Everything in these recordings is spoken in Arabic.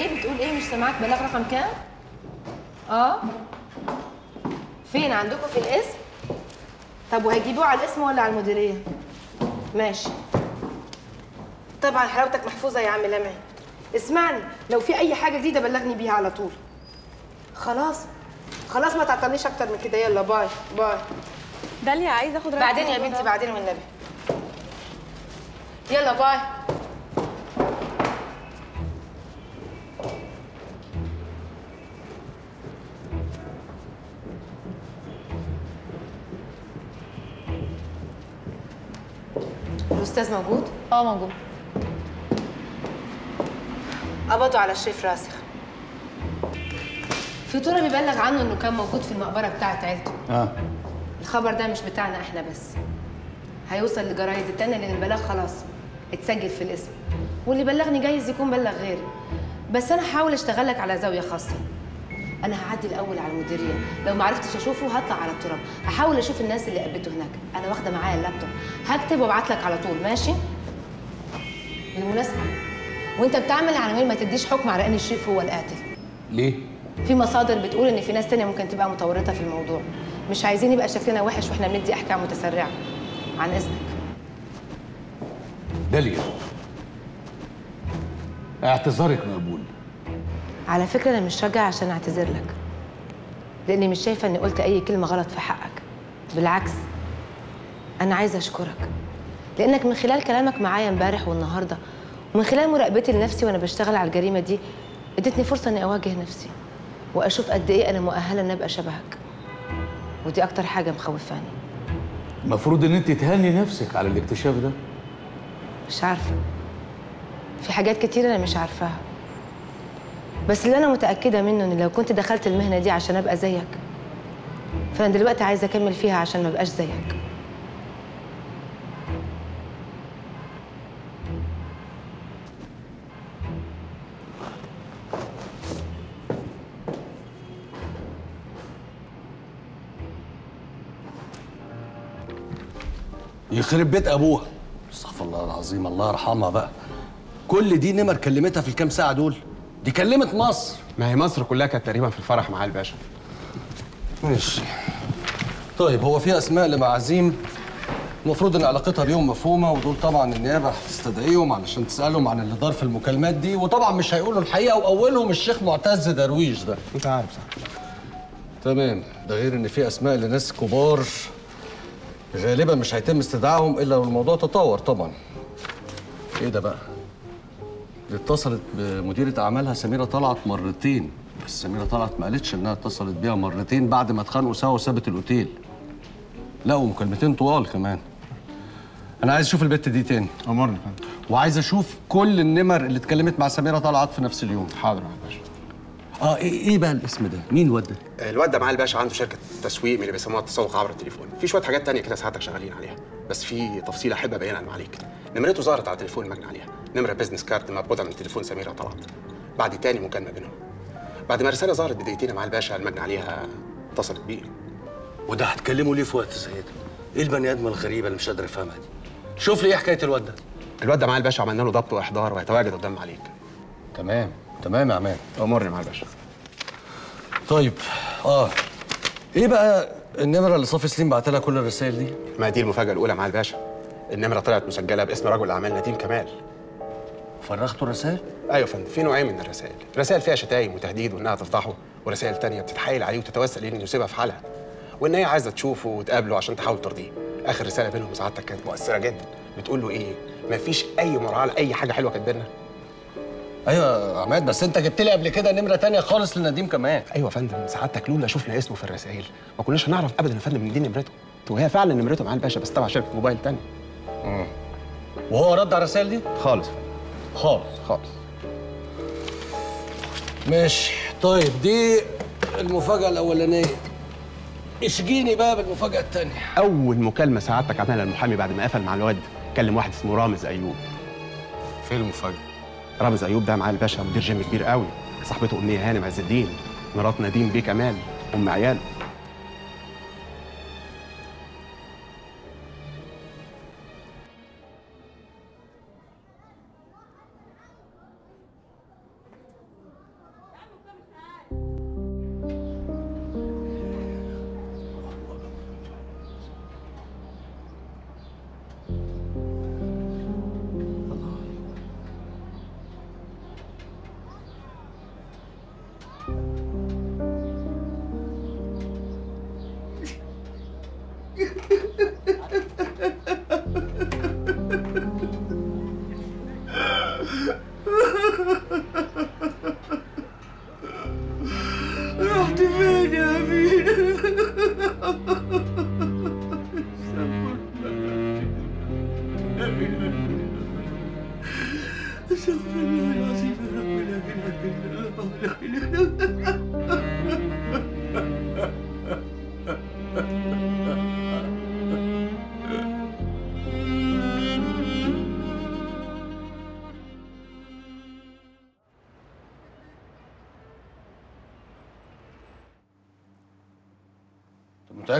إيه بتقول إيه؟ مش سامعاك. بلاغ رقم كام؟ آه. فين؟ عندكم في الاسم؟ طب وهيجيبوه على الاسم ولا على المديرية؟ ماشي. طبعا حلاوتك محفوظة يا عم لمعي. اسمعني لو في أي حاجة جديدة بلغني بيها على طول. خلاص. خلاص ما تعطلنيش أكتر من كده. يلا باي باي. داليا عايزة أخد رأيك. بعدين يا بنتي. بعدين والنبي يلا باي. الاستاذ موجود؟ آه موجود. قبضوا على الشريف راسخ. في طول بيبلغ عنه إنه كان موجود في المقبرة بتاعت عيلته. آه. الخبر ده مش بتاعنا إحنا بس. هيوصل للجرايد التانية لأن البلاغ خلاص اتسجل في الاسم. واللي بلغني جايز يكون بلغ غيري. بس أنا هحاول أشتغلك على زاوية خاصة. أنا هعدي الأول على المديرية. لو ما عرفتش أشوفه هطلع على التراب. هحاول أشوف الناس اللي قابلته هناك. أنا واخدة معايا اللابتوب. هكتب وأبعت لك على طول. ماشي؟ بالمناسبة. وأنت بتعمل عناوين ما تديش حكم على ان الشريف هو القاتل. ليه؟ في مصادر بتقول إن في ناس تانية ممكن تبقى متورطة في الموضوع. مش عايزين يبقى شكلنا وحش وإحنا بندي إحكام متسرعة. عن إذنك. داليا. اعتذارك مقبول. على فكرة أنا مش راجعة عشان أعتذر لك لأني مش شايفة إني قلت أي كلمة غلط في حقك. بالعكس أنا عايزة أشكرك لأنك من خلال كلامك معايا امبارح والنهاردة ومن خلال مراقبتي لنفسي وأنا بشتغل على الجريمة دي ادتني فرصة إني أواجه نفسي وأشوف قد إيه أنا مؤهلة إني أبقى شبهك. ودي أكتر حاجة مخوفاني. المفروض إن أنت تهني نفسك على الاكتشاف ده؟ مش عارفة. في حاجات كتير أنا مش عارفاها. بس اللي أنا متأكدة منه إن لو كنت دخلت المهنة دي عشان أبقى زيك فأنا دلوقتي عايزة أكمل فيها عشان ما أبقاش زيك. يخرب بيت أبوها. استغفر الله العظيم الله يرحمها بقى. كل دي نمر كلمتها في الكام ساعة دول؟ دي كلمت مصر. ما هي مصر كلها كانت تقريبا في الفرح مع الباشا ماشي. طيب هو في أسماء لمعازيم المفروض إن علاقتها بيهم مفهومة ودول طبعا النيابه هتستدعيهم علشان تسألهم عن اللي دار في المكالمات دي وطبعا مش هيقولوا الحقيقة وأولهم الشيخ معتز درويش ده. أنت عارف صح. تمام. ده غير إن في أسماء لناس كبار غالبا مش هيتم استدعائهم إلا لو الموضوع تطور طبعا. إيه ده بقى؟ اتصلت بمديرة أعمالها سميرة طلعت مرتين بس سميرة طلعت ما قالتش إنها اتصلت بيها مرتين بعد ما اتخانقوا سوا وسابت الأوتيل. لا ومكالمتين طوال كمان. أنا عايز أشوف البت دي تاني. أمرني. يا فندم وعايز أشوف كل النمر اللي اتكلمت مع سميرة طلعت في نفس اليوم. حاضر يا باشا. آه إيه إيه بقى الاسم ده؟ مين الواد ده؟ الواد ده معالي الباشا عنده شركة تسويق من اللي بيسموها التسوق عبر التليفون. في شوية حاجات تانية كده ساعتك شغالين عليها. بس في تفصيلة أحب أبينها لمعاليك. نمرته ظهرت على تليفون المجني عليها. نمرة business card مقبوضه من تليفون سميره طلعت. بعد تاني مكالمة بينهم. بعد ما الرساله ظهرت بدقيقتين معالي الباشا المجني عليها اتصلت بيه وده هتكلمه ليه في وقت زي ده؟ إيه البني آدم الغريبة اللي مش قادر افهمها دي؟ شوف لي إيه حكاية الواد ده؟ الواد ده معالي الباشا عملنا له ضبط وإحضار وهيتواجد قدام معاليك. تمام. تمام يا عماد. أمرني مع الباشا. طيب. آه. إيه بقى النمرة اللي صافي سليم بعت لها كل الرسائل دي؟ ما دي المفاجأة الأولى مع الباشا. النمرة طلعت مسجلة باسم رجل أعمال نديم كمال. فرغتوا الرسائل؟ أيوه يا فندم في نوعين من الرسائل. رسائل فيها شتايم وتهديد وإنها تفضحه ورسائل تانية بتتحايل عليه وتتوسل ليه انه يسيبها في حالها. وإن هي عايزة تشوفه وتقابله عشان تحاول ترضيه. آخر رسالة بينهم سعادتك كانت مؤثرة جدا. بتقول له إيه؟ مفيش أي مراعاة لأي حاجة حلوة كانت بينا أيوه يا عماد بس أنت جبت لي قبل كده نمرة تانية خالص لنديم كمان. أيوه يا فندم سعادتك لولا شفنا اسمه في الرسائل. ما كناش هنعرف ابدا يا فندم إن دي نمرته. وهي فعلا نمرته مع الباشا بس تبع شركة موبايل تانية. وهو رد على الرسائل دي؟ خالص. خالص. خالص. ماشي. طيب دي المفاجأة الأولانية. اشجيني بقى بالمفاجأة الثانية أول مكالمة سعادتك عملها المحامي بعد ما قفل مع الواد كلم واحد اسمه رامز أيوب. فين المفاجأة؟ رامز أيوب ده معاه الباشا مدير جيم كبير قوي. صاحبته أمنية هانم عز الدين. مرات نديم بيه كمال أم عياله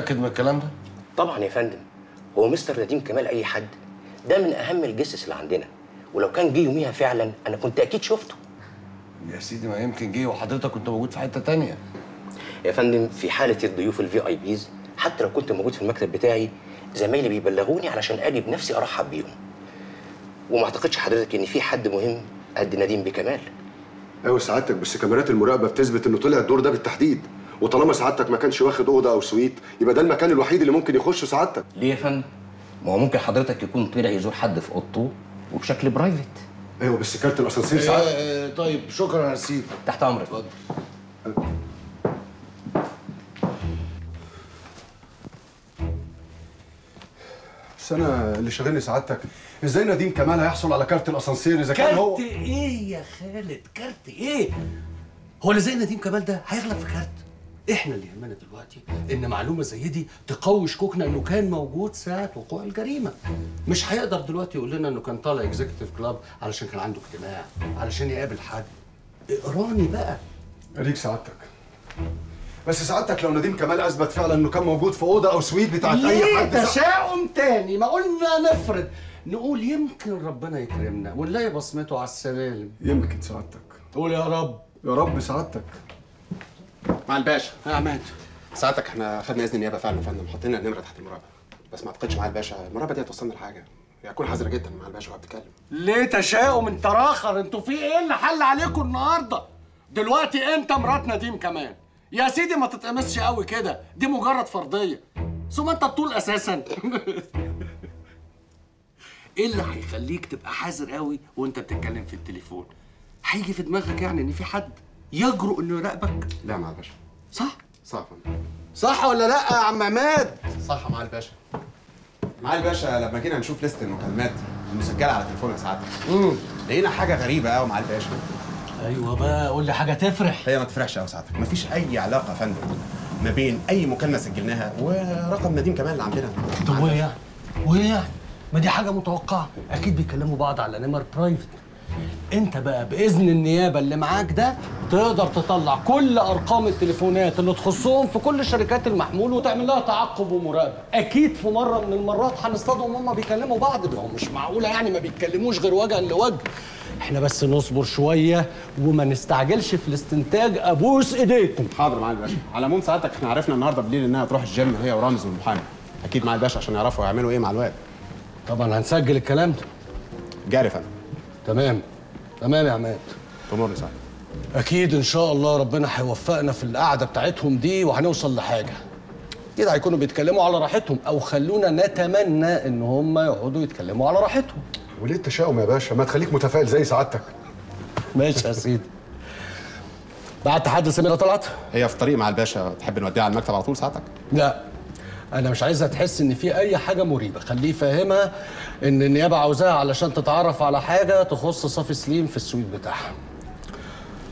متأكد من الكلام ده؟ طبعا يا فندم. هو مستر نديم كمال أي حد ده من أهم الجسس اللي عندنا. ولو كان جه يوميها فعلا أنا كنت أكيد شفته. يا سيدي ما يمكن جه وحضرتك كنت موجود في حتة تانية. يا فندم في حالة الضيوف ال VIPs حتى لو كنت موجود في المكتب بتاعي زمايلي بيبلغوني علشان أجي بنفسي أرحب بيهم. وما أعتقدش حضرتك إن في حد مهم قد نديم كمال. أيوه سعادتك بس كاميرات المراقبة بتثبت إنه طلع الدور ده بالتحديد. وطالما سعادتك ما كانش واخد أوضة أو suite يبقى ده المكان الوحيد اللي ممكن يخشه سعادتك. ليه يا فندم؟ ما هو ممكن حضرتك يكون طلع يزور حد في أوضته وبشكل private أيوه بس كارت الأسانسير سعادتك آه طيب شكرا يا سيدي. تحت أمرك. بس أنا اللي شاغلني سعادتك. إزاي نديم كمال هيحصل على كارت الأسانسير إذا كان هو؟ كارت إيه يا خالد؟ كارت إيه؟ هو اللي زي نديم كمال ده هيغلب في كارت. إحنا اللي يهمنا دلوقتي إن معلومة زي دي تقوي شكوكنا إنه كان موجود ساعة وقوع الجريمة. مش هيقدر دلوقتي يقول لنا إنه كان طالع executive club علشان كان عنده اجتماع علشان يقابل حد. إقراني بقى. اديك سعادتك. بس سعادتك لو نديم كمال أثبت فعلا إنه كان موجود في أوضة أو suite بتاعت أي حد تشاؤم تاني. ما قلنا نفرض. نقول يمكن ربنا يكرمنا ونلاقي بصمته على السلالم. يمكن سعادتك. قول يا رب. يا رب سعادتك. مع الباشا. يا عماد ساعتك إحنا خدنا إذن نيابه فعلا يا فندم حطينا النمره تحت المراقبه بس ما اعتقدش مع الباشا. المراقبه دي هتوصلنا لحاجة. يعني كون حذر جدا مع الباشا وهو بيتكلم. ليه تشاؤم انت راخر؟ أنتوا في إيه اللي حل عليكم النهارده؟ دلوقتي انت مرات نديم كمان. يا سيدي ما تتقمصش قوي كده. دي مجرد فرضية. ثم انت الطول أساسا. إيه اللي هيخليك تبقى حذر قوي وانت بتتكلم في التليفون؟ هيجي في دماغك يعني إن في حد يجرؤ إنه يراقبك؟ لا مع الباشا. صح؟ صح صح ولا لا يا عم عماد؟ صح مع الباشا. مع الباشا لما جينا نشوف ليست المكالمات المسجلة على تليفون سعادتك لقينا حاجة غريبة قوي مع الباشا. أيوه بقى قول لي حاجة تفرح. هي ما تفرحش قوي سعادتك مفيش أي علاقة يا فندم ما بين أي مكالمة سجلناها ورقم نديم كمان اللي عندنا. طب وايه يعني؟ وايه يعني؟ ما دي حاجة متوقعة، أكيد بيكلموا بعض على نمر برايفت. أنت بقى بإذن النيابة اللي معاك ده تقدر تطلع كل أرقام التليفونات اللي تخصهم في كل شركات المحمول وتعمل لها تعقب ومراقبة. أكيد في مرة من المرات هنصطادهم هما بيكلموا بعض، هو مش معقولة يعني ما بيتكلموش غير وجها لوجه. إحنا بس نصبر شوية وما نستعجلش في الاستنتاج أبوس إيديكم. حاضر مع الباشا على العموم سعادتك إحنا عرفنا النهارده بالليل إنها تروح الجيم هي ورامز والمحامي أكيد مع الباشا عشان يعرفوا يعملوا إيه مع الواد طبعا هنسجل الكلام ده. جاري يا فندم تمام. تمام يا عماد. تمر سعادتك أكيد إن شاء الله ربنا هيوفقنا في القعدة بتاعتهم دي وهنوصل لحاجة. أكيد هيكونوا بيتكلموا على راحتهم أو خلونا نتمنى إن هم يقعدوا يتكلموا على راحتهم. وليه التشاؤم يا باشا؟ ما تخليك متفائل زي سعادتك. ماشي يا سيدي. بعت حد سميرة طلعت؟ هي في طريق مع الباشا تحب نوديها على المكتب على طول سعادتك؟ لا. أنا مش عايزها تحس إن في أي حاجة مريبة. خليه يفهمها إن النيابة عاوزاها علشان تتعرف على حاجة تخص صافي سليم في السويت بتاعها.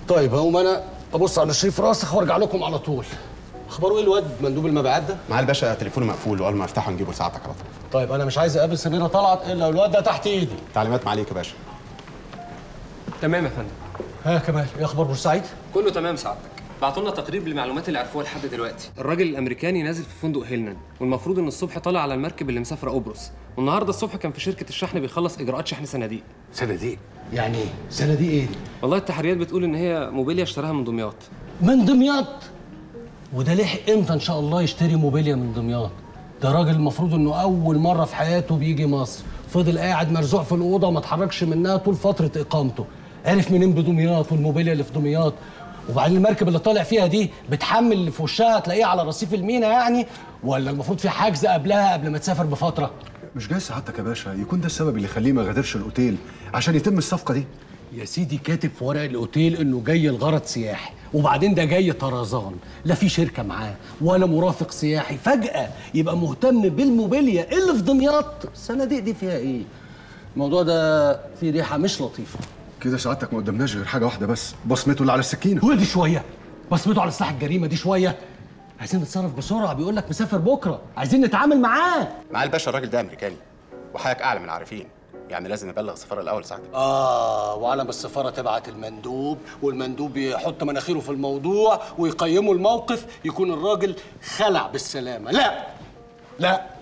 طيب هقوم أنا أبص على شريف راسخ وأرجع لكم على طول. اخباره إيه الواد؟ مندوب المبيعات ده؟ مع الباشا تليفونه مقفول وقال ما أفتحه نجيبه لسعادتك على طول. طيب أنا مش عايز أقابل سميرة طلعت إلا والواد ده تحت إيدي. تعليمات معاليك يا باشا. تمام يا فندم. ها كمال. إيه أخبار بورسعيد؟ كله تمام سعادتك. بعتوا لنا تقرير بالمعلومات اللي عرفوها لحد دلوقتي. الراجل الأمريكاني نازل في فندق هيلنان والمفروض إن الصبح طالع على المركب اللي مسافرة قبرص والنهاردة الصبح كان في شركة الشحن بيخلص إجراءات شحن صناديق. صناديق؟ يعني إيه صناديق إيه؟ والله التحريات بتقول إن هي موبيليا اشتراها من دمياط. من دمياط؟ وده لحق إمتى إن شاء الله يشتري موبيليا من دمياط؟ ده راجل المفروض إنه أول مرة في حياته بيجي مصر. فضل قاعد مرزوع في الأوضة وما اتحركش منها طول فترة إقامته. عرف منين بدمياط والموبيليا اللي في دمياط؟ وبعدين المركب اللي طالع فيها دي بتحمل اللي في وشها تلاقيه على رصيف المينا يعني ولا المفروض في حجز قبلها قبل ما تسافر بفترة؟ مش جاي سعادتك يا باشا يكون ده السبب اللي يخليه ما غادرش الأوتيل عشان يتم الصفقة دي. يا سيدي كاتب في ورق الأوتيل إنه جاي الغرض سياحي وبعدين ده جاي طرزان لا في شركة معاه ولا مرافق سياحي فجأة يبقى مهتم بالموبيليا اللي في دمياط. الصناديق دي فيها إيه؟ الموضوع ده فيه ريحة مش لطيفة. كده سعادتك ما قدامناش غير حاجة واحدة بس بصمته اللي على السكينة. ودي شوية بصمته على سلاح الجريمة دي شوية. عايزين نتصرف بسرعة بيقول لك مسافر بكرة عايزين نتعامل معاه. مع الباشا الراجل ده أمريكاني وحضرتك أعلى من العارفين. يعني لازم نبلغ السفارة الأول ساعتك آه وعلم السفارة تبعت المندوب والمندوب يحط مناخيره في الموضوع ويقيموا الموقف يكون الراجل خلع بالسلامة. لا لا.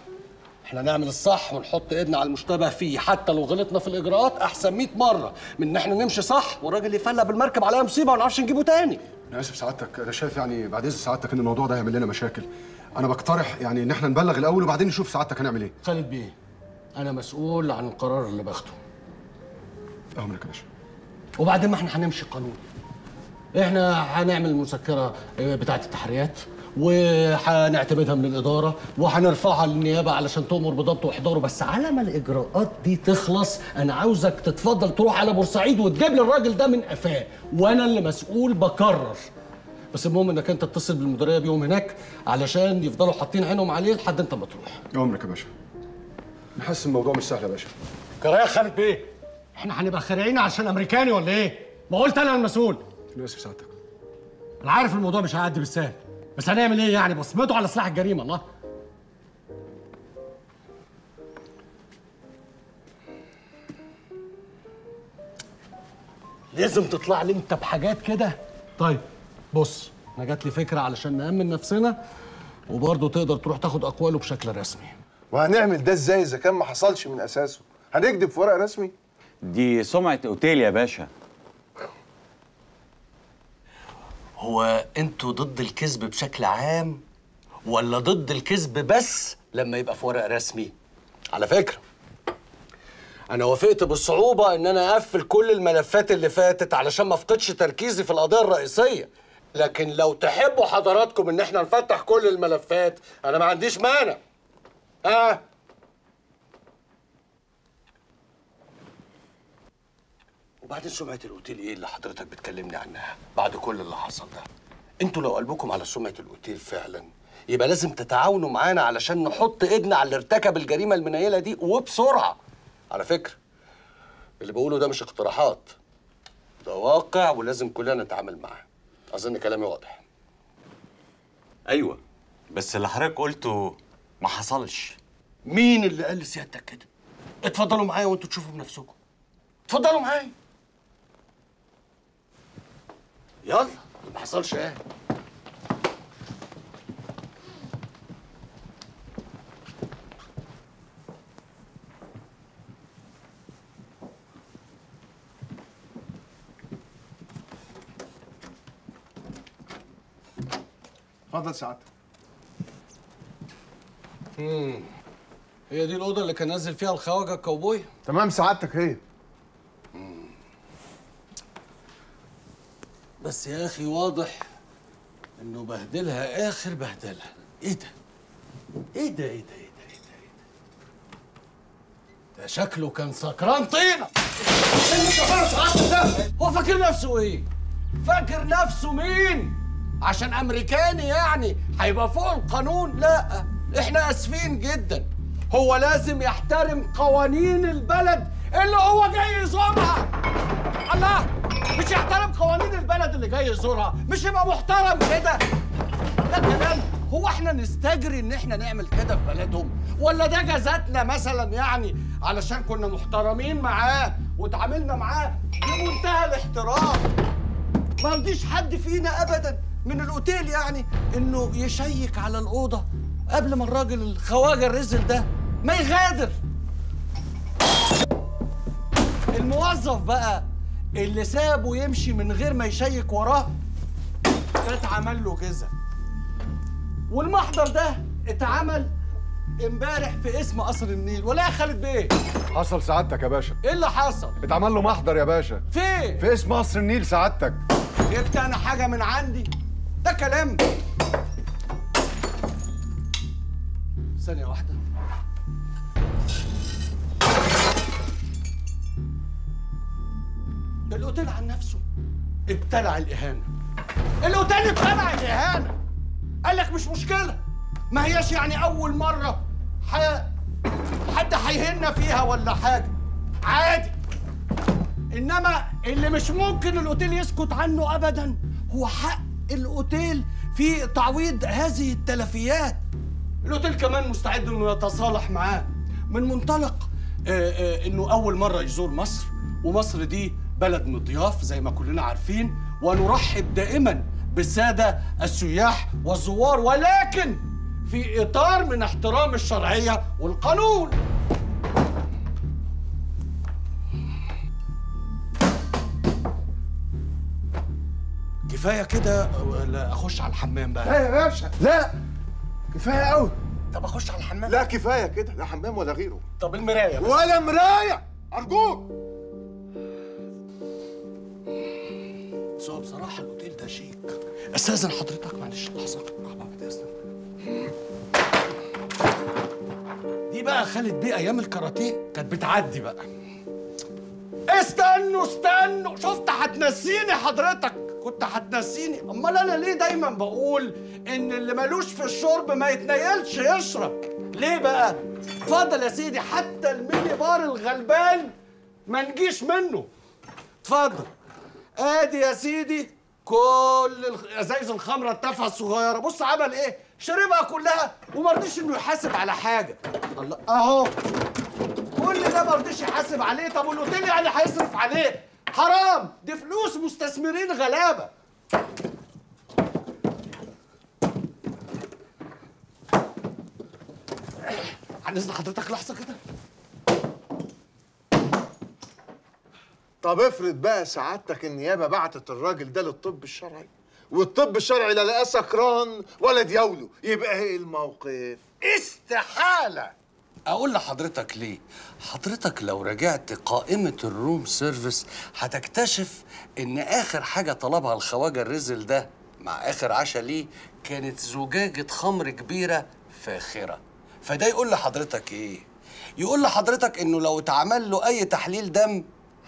إحنا نعمل الصح ونحط ايدنا على المشتبه فيه. حتى لو غلطنا في الإجراءات أحسن 100 مرة من إن إحنا نمشي صح والراجل يفلق بالمركب عليها مصيبة وما نعرفش نجيبه تاني. أنا آسف سعادتك. أنا شايف يعني بعد إذن سعادتك إن الموضوع ده هيعمل لنا مشاكل. أنا بقترح يعني إن إحنا نبلغ الأول وبعدين نشوف سعادتك هنعمل إيه. خالد بيه أنا مسؤول عن القرار اللي باخده. امرك يا باشا. وبعدين ما إحنا هنمشي قانون إحنا هنعمل مذكرة بتاعة التحريات. وهنعتمدها من الاداره وهنرفعها للنيابة علشان تؤمر بضبط واحضاره بس على ما الإجراءات دي تخلص أنا عاوزك تتفضل تروح على بورسعيد وتجيب لي الراجل ده من قفاه وأنا اللي مسؤول بكرر بس المهم إنك أنت تتصل بالمديرية بيهم هناك علشان يفضلوا حاطين عينهم عليه لحد أنت ما تروح. امرك يا باشا. نحس الموضوع مش سهل يا باشا. كراية خالد بيه. إحنا هنبقى خارعين عشان أمريكاني ولا إيه؟ ما قلت أنا المسؤول. أنا آسف سعادتك أنا عارف الموضوع مش هيعدي بالسهل. بس هنعمل إيه يعني؟ بصمته على سلاح الجريمة الله. لازم تطلع لي انت بحاجات كده. طيب بص أنا جات لي فكرة علشان نأمن نفسنا وبرضه تقدر تروح تاخد أقواله بشكل رسمي. وهنعمل ده إزاي إذا كان ما حصلش من أساسه؟ هنكذب في ورق رسمي؟ دي سمعة أوتيل يا باشا. هو أنتوا ضد الكذب بشكل عام ولا ضد الكذب بس لما يبقى في ورق رسمي؟ على فكرة. أنا وافقت بالصعوبة إن أنا أقفل كل الملفات اللي فاتت علشان ما أفقدش تركيزي في القضية الرئيسية. لكن لو تحبوا حضراتكم إن إحنا نفتح كل الملفات أنا ما عنديش مانع. ها وبعدين سمعة الأوتيل إيه اللي حضرتك بتكلمني عنها بعد كل اللي حصل ده؟ أنتوا لو قلبكم على سمعة الأوتيل فعلا يبقى لازم تتعاونوا معانا علشان نحط إيدنا على اللي ارتكب الجريمة المنيلة دي وبسرعة. على فكرة اللي بقوله ده مش اقتراحات ده واقع ولازم كلنا نتعامل معاه. أظن كلامي واضح. أيوه بس اللي حضرتك قلته ما حصلش مين اللي قال لسيادتك كده؟ اتفضلوا معايا وانتوا تشوفوا بنفسكم. اتفضلوا معايا. يلا ما حصلش إيه؟ اتفضل سعادتك امم هي دي الأوضة اللي كان نازل فيها الخواجة الكاوبوي؟ تمام سعادتك هي بس يا أخي واضح إنه بهدلها آخر بهدله إيه ده؟ إيه ده؟ إيه ده؟ إيه ده؟ إيه ده؟ إيه ده؟ ده شكله كان سكران طينة. هو فاكر نفسه إيه؟ فاكر نفسه مين؟ عشان أمريكاني يعني. هيبقى فوق القانون؟ لا. إحنا آسفين جدا. هو لازم يحترم قوانين البلد. اللي هو جاي يزورها. الله مش يحترم قوانين البلد اللي جاي يزورها. مش يبقى محترم كده. ده كلام. هو إحنا نستجري إن إحنا نعمل كده في بلدهم؟ ولا ده جزاتنا مثلا يعني علشان كنا محترمين معاه وتعاملنا معاه بمنتهى الاحترام؟ ما رضيش حد فينا ابدا من الأوتيل يعني إنه يشيك على الأوضة قبل ما الراجل الخواجة الرزل ده ما يغادر. الموظف بقى اللي سابه يمشي من غير ما يشيك وراه اتعمل له جزا والمحضر ده اتعمل امبارح في اسم قصر النيل. ولا يا خالد بيه؟ حصل سعادتك يا باشا. إيه اللي حصل؟ اتعمل له محضر يا باشا. فين؟ في اسم قصر النيل سعادتك. جبت أنا حاجة من عندي؟ ده كلام. ثانية واحدة. الاوتيل عن نفسه. ابتلع الإهانة. الاوتيل ابتلع الإهانة. قال لك مش مشكلة. ما هياش يعني أول مرة ح... حد هيهنا فيها ولا حاجة. عادي. إنما اللي مش ممكن الاوتيل يسكت عنه ابدا هو حق الاوتيل في تعويض هذه التلفيات. الاوتيل كمان مستعد إنه يتصالح معاه. من منطلق آه، آه، إنه أول مرة يزور مصر ومصر دي بلد مضياف زي ما كلنا عارفين ونرحب دائما بالسادة السياح والزوار ولكن في إطار من احترام الشرعية والقانون. كفاية كده ولا أخش على الحمام بقى. لا يا باشا لا. كفاية قوي طب أخش على الحمام؟ لا كفاية كده لا حمام ولا غيره. طب المراية. ولا مراية أرجوك. بصراحه الاوتيل ده شيك. أستاذن حضرتك معلش لحظة. بعد اذنك دي بقى خالد بيه أيام الكاراتيه. كانت بتعدي بقى. استنوا استنوا. شفت هتنسيني حضرتك؟ كنت هتنسيني. أمال أنا ليه دايما بقول إن اللي ملوش في الشرب ما يتنيلش يشرب؟ ليه بقى؟ اتفضل يا سيدي حتى الميني بار الغلبان ما نجيش منه. اتفضل. آدي يا سيدي. كل ازايز الخمرة التافهه الصغيره بص عمل إيه؟ شربها كلها وما رضيش انه يحاسب على حاجة. الله اهو. كل ده ما رضيش يحاسب عليه. طب والأوتيل يعني هيصرف عليه؟ حرام. دي فلوس مستثمرين غلابة. إذن حضرتك لحظة كده. طب افرض بقى سعادتك النيابه بعتت الراجل ده للطب الشرعي والطب الشرعي لا لقاه سكران ولا دياوله يبقى إيه الموقف؟ استحالة. أقول لحضرتك ليه؟ حضرتك لو رجعت قائمة ال room service هتكتشف إن آخر حاجة طلبها الخواجة الرزل ده مع آخر عشاء ليه كانت زجاجة خمر كبيرة فاخرة. فده يقول لحضرتك إيه؟ يقول لحضرتك إنه لو اتعمل له أي تحليل دم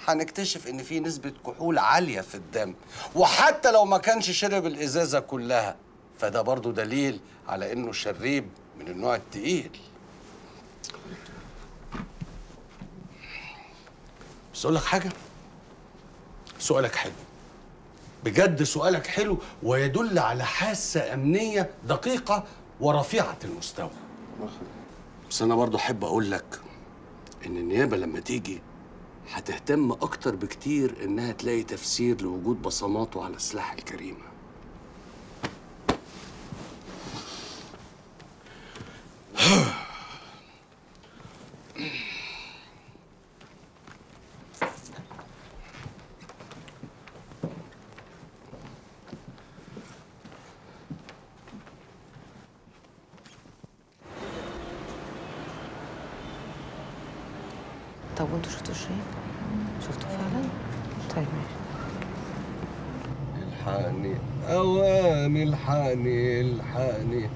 هنكتشف إن في نسبة كحول عالية في الدم. وحتى لو ما كانش شرب الإزازة كلها فده برضو دليل على إنه شريب من النوع التقيل. بس أقول لك حاجة. سؤالك حلو. بجد سؤالك حلو ويدل على حاسة أمنية دقيقة ورفيعة المستوى. بس أنا برضو أحب أقول لك إن النيابة لما تيجي هتهتم أكتر بكتير إنها تلاقي تفسير لوجود بصماته على سلاح الجريمه طب وانتوا شفتوا الشيء؟ شفتوه فعلا؟ طيب ماشي الحقني أوامي الحقني الحقني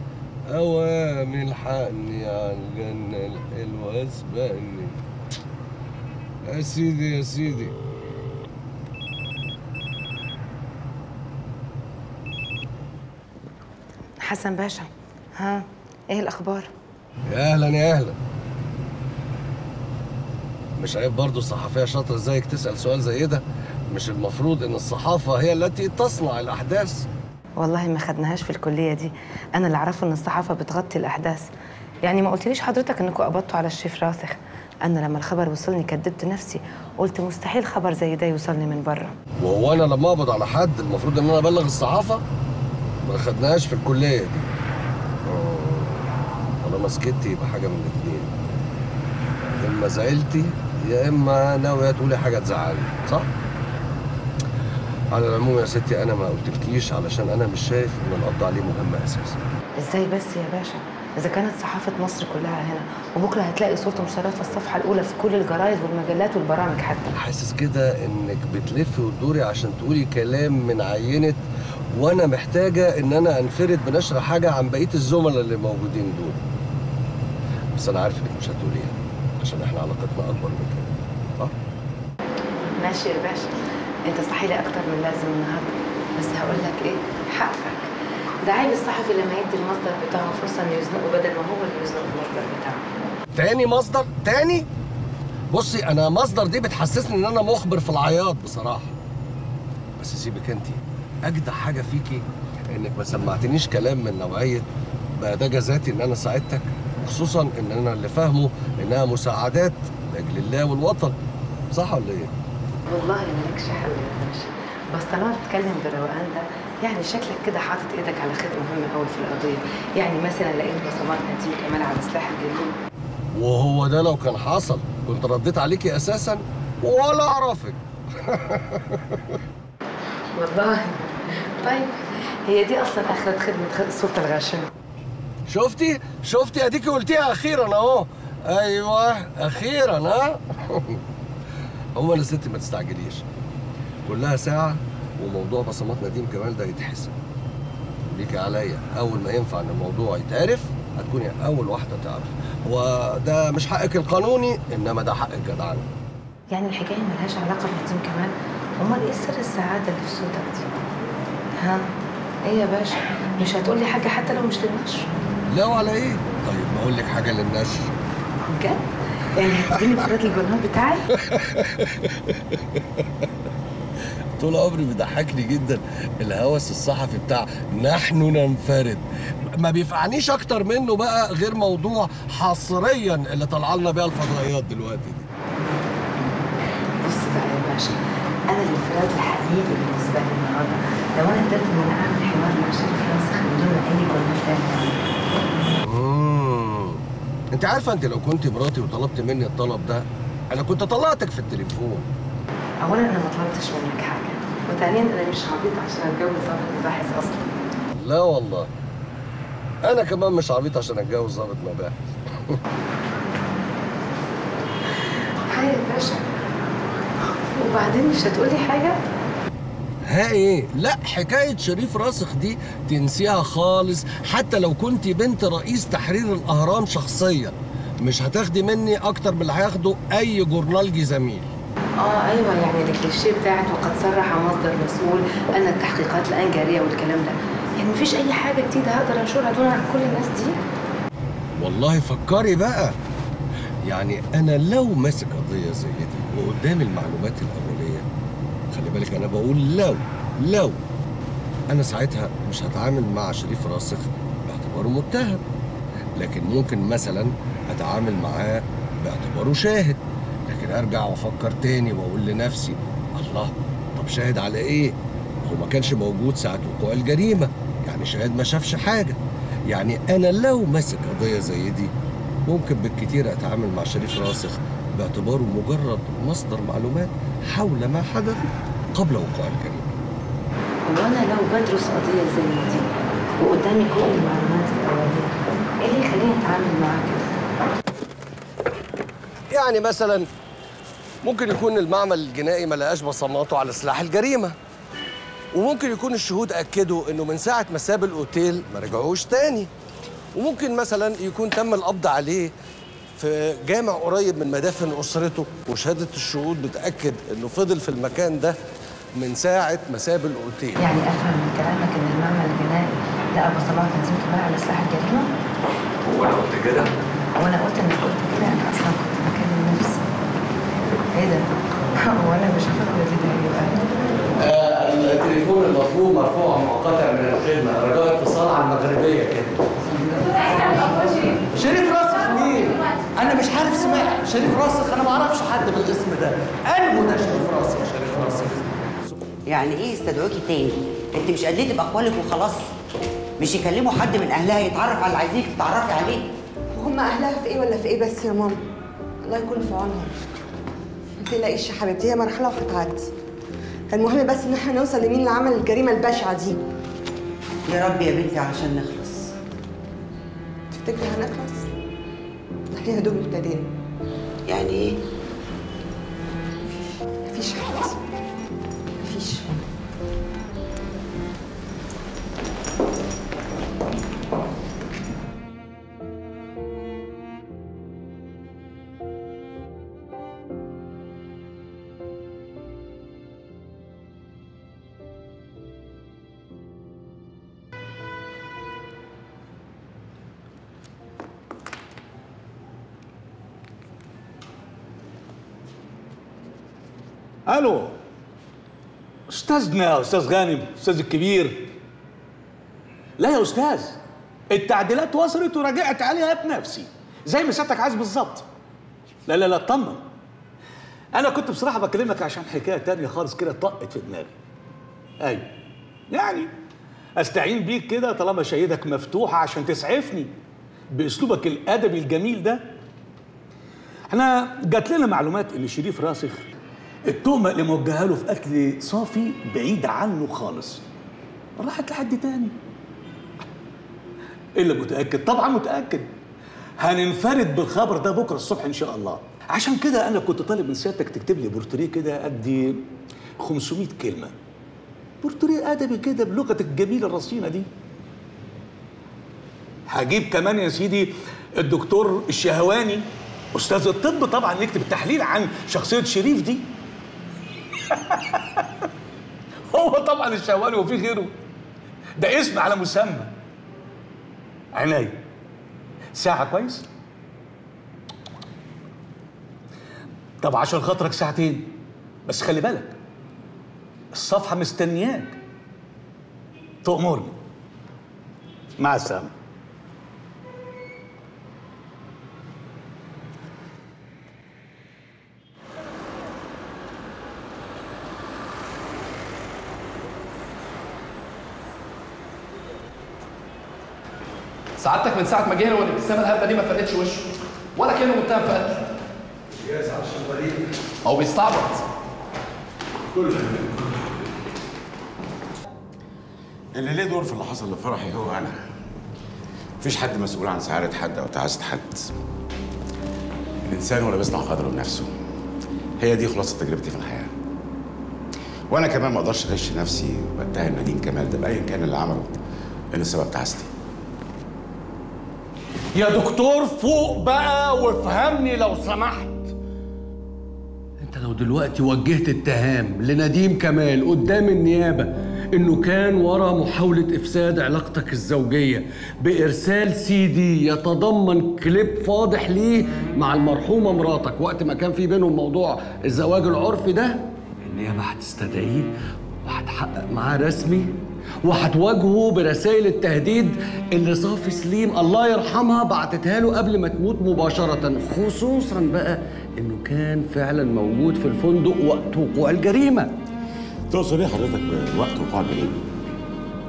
أوامي الحقني على الجنة الحلوة اسبقني يا سيدي يا سيدي. حسن باشا ها إيه الأخبار؟ يا أهلا يا أهلا. مش عيب برضه صحفية شاطرة زيك تسأل سؤال زي ده؟ مش المفروض إن الصحافة هي التي تصنع الأحداث. والله ما خدناهاش في الكلية دي. أنا اللي أعرفه إن الصحافة بتغطي الأحداث. يعني ما قلتليش حضرتك إنكم قبضتوا على الشيف راسخ. أنا لما الخبر وصلني كدبت نفسي. قلت مستحيل خبر زي ده يوصلني من بره. وهو أنا لما أقبض على حد المفروض إن أنا أبلغ الصحافة؟ ما خدناهاش في الكلية دي. طالما سكتي يبقى حاجة من الاثنين إما زعلتي يا إما ناوية تقولي حاجة تزعلني صح؟ على العموم يا ستي أنا ما قلتلكيش علشان أنا مش شايف إن القبض عليه مهمه أساسا. إزاي بس يا باشا؟ إذا كانت صحافة مصر كلها هنا وبكرة هتلاقي صورته مشرفة الصفحة الأولى في كل الجرايد والمجلات والبرامج حتى. حاسس كده إنك بتلفي وتدوري عشان تقولي كلام من عينة وأنا محتاجة إن أنا أنفرد بنشر حاجة عن بقية الزملاء اللي موجودين دول. بس أنا عارف إنك مش هتقوليها عشان إحنا علاقتنا أكبر من كده صح؟ ماشي يا باشا. انت صحي لي أكتر من لازم النهارده. بس هقول لك إيه؟ حقك. ده عيب الصحفي لما يدي المصدر بتاعه فرصة انه يزنقه بدل ما هو اللي يزنق المصدر بتاعه. تاني مصدر؟ تاني؟ بصي أنا مصدر دي بتحسسني إن أنا مخبر في العياط بصراحة. بس سيبك أنت. أجدع حاجة فيكي إنك ما سمعتنيش كلام من نوعية بقى ده جزاتي إن أنا ساعدتك خصوصا إن أنا اللي فاهمه إنها مساعدات لأجل الله والوطن. صح ولا إيه؟ والله مالكش حل يا باشا. بس طالما بتتكلم بالروقان ده يعني شكلك كده حاطط إيدك على خيط مهم قوي في القضية. يعني مثلا لقيت بصمات نديم كمان على سلاح الجريمه وهو ده لو كان حصل كنت رديت عليكي أساسا ولا أعرفك. والله. طيب هي دي أصلا آخرة خدمة خد صورة الغاشمه شفتي؟ شفتي؟ أديكي قلتيها أخيرا أهو. أيوه أخيرا ها؟ عموما يا ستي ما تستعجليش. كلها ساعة وموضوع بصمات نديم كمال ده يتحسب. ليكي عليا. أول ما ينفع إن الموضوع يتعرف هتكوني أول واحدة تعرف. هو ده مش حقك القانوني إنما ده حق الجدعنه يعني الحكاية ملهاش علاقة بنديم كمان أمال إيه سر السعادة اللي في صوتك دي؟ ها؟ إيه يا باشا؟ مش هتقولي حاجة حتى لو مش للنشر؟ لا وعلى إيه. طيب ما أقول لك حاجة للنشر. بجد؟ يعني هتديني فكرة الجورنال بتاعي؟ طول عمري بيضحكني جدا الهوس الصحفي بتاع نحن ننفرد. ما بيفعنيش أكتر منه بقى غير موضوع حصريا اللي طالعة لنا بيها الفضائيات دلوقتي دي. بص بقى يا باشا أنا الانفراد الحقيقي بالنسبة لي النهارده لو أنا قدرت ان أنا أعمل حوار مع شريف راسخ من دون اي جورنال تاني. انت عارفه انت لو كنت مراتي وطلبت مني الطلب ده أنا كنت طلعتك في التليفون. اولا أنا ما طلبتش منك حاجة وثانيا أنا مش عبيط عشان اتجوز ضابط مباحث أصلا. لا والله. أنا كمان مش عبيط عشان اتجوز ضابط مباحث هاي يا باشا. وبعدين مش هتقولي حاجة؟ ها إيه؟ لا حكاية شريف راسخ دي تنسيها خالص. حتى لو كنت بنت رئيس تحرير الأهرام شخصيا مش هتاخدي مني أكتر من اللي هياخده أي جورنال زميل آه أيوه يعني الكليشيه بتاعت وقد صرح مصدر مسؤول أن التحقيقات الان جاريه والكلام ده. يعني مفيش أي حاجة جديدة هقدر أنشرها دون عن كل الناس دي؟ والله فكري بقى. يعني أنا لو ماسك قضية زي دي وقدامي المعلومات الاوليه خلي بالك. أنا بقول لو لو أنا ساعتها مش هتعامل مع شريف راسخ باعتباره متهم لكن ممكن مثلا أتعامل معاه باعتباره شاهد. لكن أرجع وأفكر تاني وأقول لنفسي الله طب شاهد على إيه؟ هو ما كانش موجود ساعة وقوع الجريمة. يعني شاهد ما شافش حاجة. يعني أنا لو ماسك قضية زي دي ممكن بالكتير أتعامل مع شريف راسخ باعتباره مجرد مصدر معلومات حول ما حدث. قبل وقوع الجريمه هو أنا لو بدرس قضية زي دي وقدامي كل المعلومات الاوليه إيه اللي يخليني أتعامل معاها كده؟ يعني مثلا ممكن يكون المعمل الجنائي ما لقاش بصماته على سلاح الجريمة. وممكن يكون الشهود أكدوا إنه من ساعة ما ساب الأوتيل ما رجعوش تاني. وممكن مثلا يكون تم القبض عليه في جامع قريب من مدافن أسرته وشهادة الشهود بتأكد إنه فضل في المكان ده من ساعة ما ساب الأوتيل. يعني أفهم من كلامك إن المعمل الجنائي لقى بصمات نزيم كمان على سلاح الجريمة؟ هو أنا قلت كده؟ وأنا قلت إنك قلت كده أنا أصلا كنت بكلم نفسي. إيه ده؟ هو أنا مش فاكره دي ده التليفون المطلوب مرفوع منقطع من الخدمة. رجاء اتصال على المغربية كده. شريف راسخ مين؟ أنا مش عارف سمع شريف راسخ أنا ما أعرفش حد بالاسم ده. انه ده شريف راسخ شريف راسخ. يعني إيه يستدعوكي تاني؟ انت مش قلتي بأقوالك وخلاص؟ مش يكلموا حد من أهلها يتعرف على اللي عايزينك تتعرفي عليه؟ هم أهلها في إيه ولا في إيه بس يا ماما الله يكون في عونهم ما تقلقيش يا حبيبتي هي مرحلة وهتعدي المهم بس إن إحنا نوصل لمين اللي عمل الجريمة البشعة دي يا رب يا بنتي علشان نخلص تفتكري هنخلص؟ إحنا يا دوب ابتدينا يعني إيه؟ ألو. استاذنا أستاذ غانم أستاذ الكبير. لا يا أستاذ التعديلات وصلت وراجعت عليها بنفسي زي ما سيادتك عايز بالظبط. لا لا لا اطمن أنا كنت بصراحة بكلمك عشان حكاية تانية خالص كده طقت في دماغي. أيوه. يعني أستعين بيك كده طالما شهيدك مفتوحه عشان تسعفني بأسلوبك الأدبي الجميل ده. إحنا جات لنا معلومات إن شريف راسخ التهمه اللي موجهة له في قتل صافي بعيده عنه خالص. راحت لحد تاني. إلا متأكد. طبعا متأكد. هننفرد بالخبر ده بكرة الصبح إن شاء الله. عشان كده أنا كنت طالب من سيادتك تكتب لي بورتريه كده قد 500 كلمة. بورتريه أدبي كده بلغتك الجميلة الرصينة دي. هجيب كمان يا سيدي الدكتور الشهواني أستاذ الطب طبعا يكتب التحليل عن شخصية شريف دي. هو طبعا الشهواني وفي غيره. ده اسم على مسمى. عناية ساعة كويس؟ طب عشان خاطرك ساعتين. بس خلي بالك الصفحة مستنياك. تأمرني مع السلامة. سعادتك من ساعة ما جه هنا والابتسامه الهبه دي ما فرقتش وشه ولا كأنه متهم في قتل جاهز عشان بريء أو بيستعبط. كل اللي ليه دور في اللي حصل لفرحي هو أنا. مفيش حد مسؤول عن سعادة حد أو تعاسة حد. الإنسان ولا بيصنع قدره بنفسه. هي دي خلاصة تجربتي في الحياة. وأنا كمان ما أقدرش أغش نفسي واتهم نديم كمال ده بايا كان اللي عمله. لأن السبب تعاستي يا دكتور فوق بقى وافهمني لو سمحت. انت لو دلوقتي وجهت اتهام لنديم كمال قدام النيابة انه كان ورا محاولة افساد علاقتك الزوجية بارسال سي دي يتضمن كليب فاضح ليه مع المرحومة مراتك وقت ما كان في بينهم موضوع الزواج العرفي ده؟ النيابة هتستدعيه وهتحقق معاه رسمي وهتواجهه برسائل التهديد اللي صافي سليم الله يرحمها بعتتها له قبل ما تموت مباشرة. خصوصا بقى إنه كان فعلا موجود في الفندق وقت وقوع الجريمة. تقصد إيه حضرتك بوقت وقوع الجريمة؟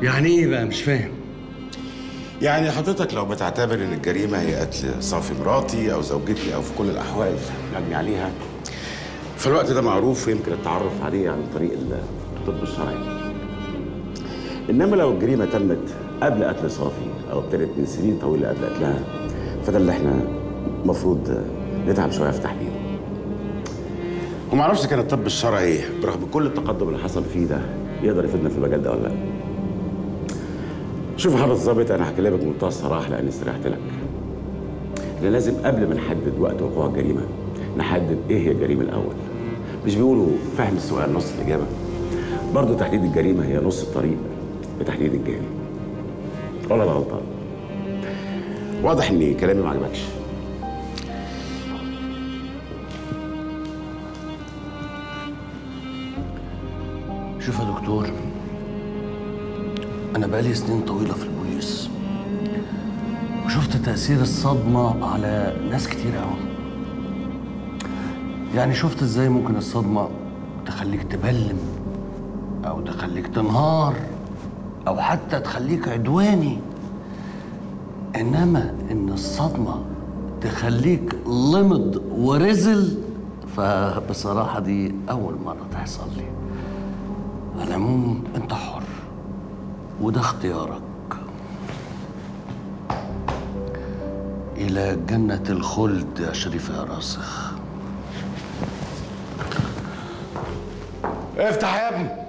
يعني إيه بقى؟ مش فاهم. يعني حضرتك لو بتعتبر إن الجريمة هي قتل صافي مراتي أو زوجتي أو في كل الأحوال مبني عليها فالوقت ده معروف ويمكن التعرف عليه عن طريق الطب الشرعي. إنما لو الجريمة تمت قبل قتل صافي أو ابتدت من سنين طويلة قبل قتلها فده اللي إحنا المفروض نتعب شوية في تحديده ومعرفش كان الطب الشرعي برغم كل التقدم اللي حصل فيه ده يقدر يفيدنا في المجال ده ولا لأ؟ شوف حضرتك الظابط أنا هكلمك بمنتهى الصراحة لأني استريحت لك. إحنا لازم قبل ما نحدد وقت وقوع الجريمة نحدد إيه هي الجريمة الأول. مش بيقولوا فهم السؤال نص الإجابة. برضه تحديد الجريمة هي نص الطريق. لتحديد الجاني ولا أنا غلطان واضح ان كلامي ما عجبكش. شوف يا دكتور أنا بقالي سنين طويلة في البوليس. وشفت تأثير الصدمة على ناس كتير قوي يعني شفت إزاي ممكن الصدمة تخليك تبلم أو تخليك تنهار. أو حتى تخليك عدواني. إنما إن الصدمة تخليك لمض ورزل فبصراحة دي أول مرة تحصل لي. على العموم أنت حر وده اختيارك. إلى جنة الخلد يا شريف يا راسخ. افتح يا ابني.